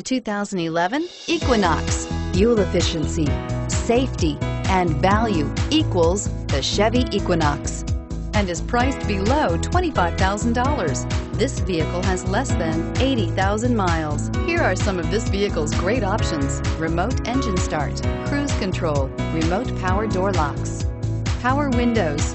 The 2011 Equinox. Fuel efficiency, safety, and value equals the Chevy Equinox and is priced below $25,000. This vehicle has less than 80,000 miles. Here are some of this vehicle's great options. Remote engine start, cruise control, remote power door locks, power windows,